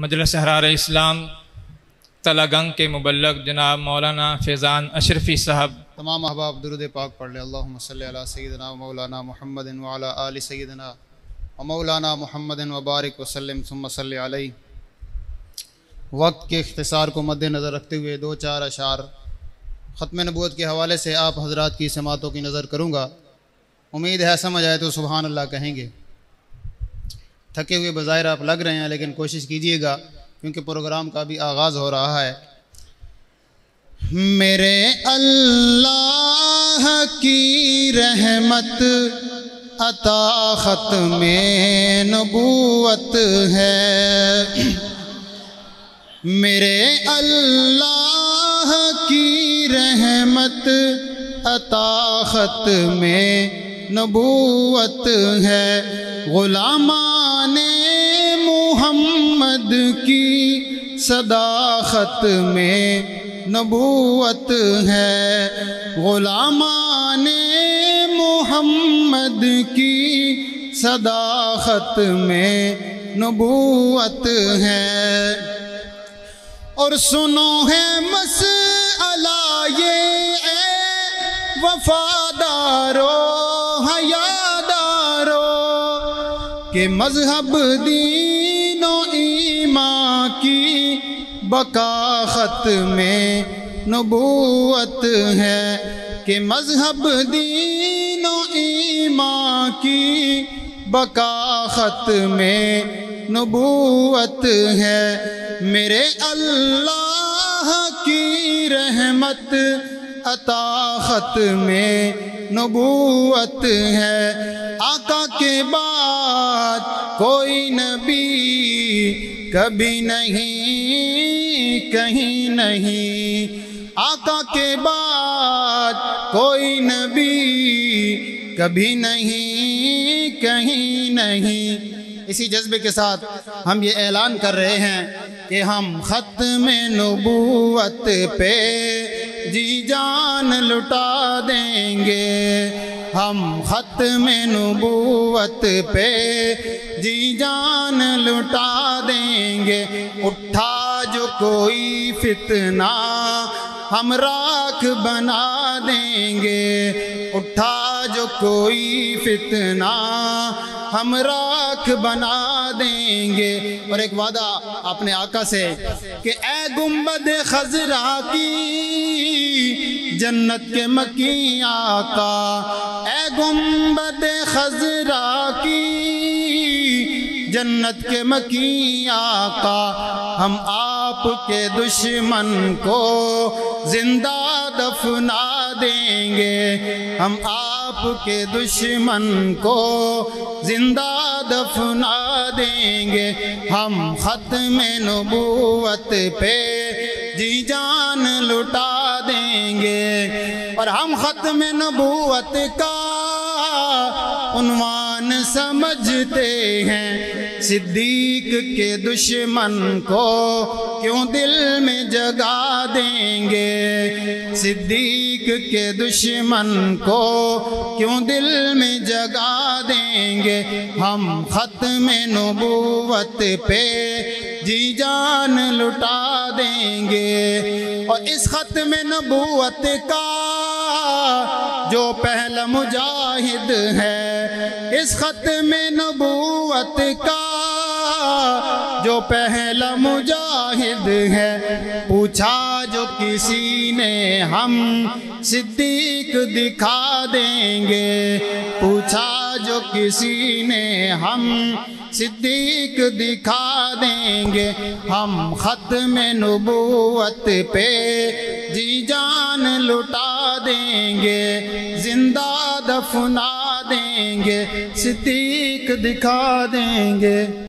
मजलस हरार इस्लाम, तलागंग के मुबलक जनाब मौलाना फैज़ान अशरफ़ी साहब। तमाम अहबाब दुरुद पाक पढ़ लें मौलाना मुहम्मद व अला आलि सय्यिदना व मौलाना मुहम्मद व बारिक वसल्लम सुम्मा सल्लि अलैहि। वक्त के इख्तिसार को मद्देनज़र रखते हुए दो चार अशार ख़त्म नबूत के हवाले से आप हजरात की समातों की नज़र करूँगा। उम्मीद है समझ आए तो सुबहान अल्लाह कहेंगे। थके हुए बज़ाहिर आप लग रहे हैं, लेकिन कोशिश कीजिएगा, क्योंकि प्रोग्राम का भी आगाज़ हो रहा है। मेरे अल्लाह की रहमत अता ख़त में नबूवत है। मेरे अल्लाह की रहमत अता ख़त में नबूवत है। ग़ुलामान मोहम्मद की सदाखत में नबूवत है। ग़ुलामान मोहम्मद की सदाखत में नबूवत है। और सुनो है मस अला ये ए वफादारो हयादारो के मज़हब दीनो ईमा की बकाखत में नबूवत है कि मज़हब दीनो ईमा की बकाखत में नबूवत है। मेरे अल्लाह की रहमत अताखत में नबूवत है। आका के बाद कोई नबी कभी नहीं, कहीं नहीं। आका के बाद कोई नबी कभी नहीं, कहीं नहीं। इसी जज्बे के साथ हम ये ऐलान कर रहे हैं कि हम ख़त में नबूवत पे जी जान लुटा देंगे। हम ख़त में नबूवत पे जी जान लुटा देंगे। उठा जो कोई फितना हम राख बना देंगे। उठा जो कोई फितना हम राख बना देंगे। और एक वादा अपने आका से कि ए गुंबद खजरा की जन्नत के मकी आका, ए गुंबद खजरा की जन्नत के मकी आका, हम आपके दुश्मन को ज़िंदा दफना देंगे। हम आपके दुश्मन को ज़िंदा दफना देंगे। हम ख़त में नबूवत पे जी जान लुटा देंगे। और हम ख़त में नबूवत का उन्वान समझते हैं। सिद्दीक के दुश्मन को क्यों दिल में जगा देंगे? सिद्दीक के दुश्मन को क्यों दिल में जगा देंगे? हम ख़त में नबूवत पे जी जान लुटा देंगे। और इस ख़त में नबूवत का जो पहला मुजाहिद है, इस ख़त में नबूवत का जो पहला मुजाहिद है, पूछा जो किसी ने, हम सिद्दीक दिखा देंगे। पूछा जो किसी ने, हम सिद्दीक दिखा देंगे। हम ख़त में नबूवत पे जी जान लुटा देंगे। ज़िंदा दफना देंगे, सिद्दीक दिखा देंगे।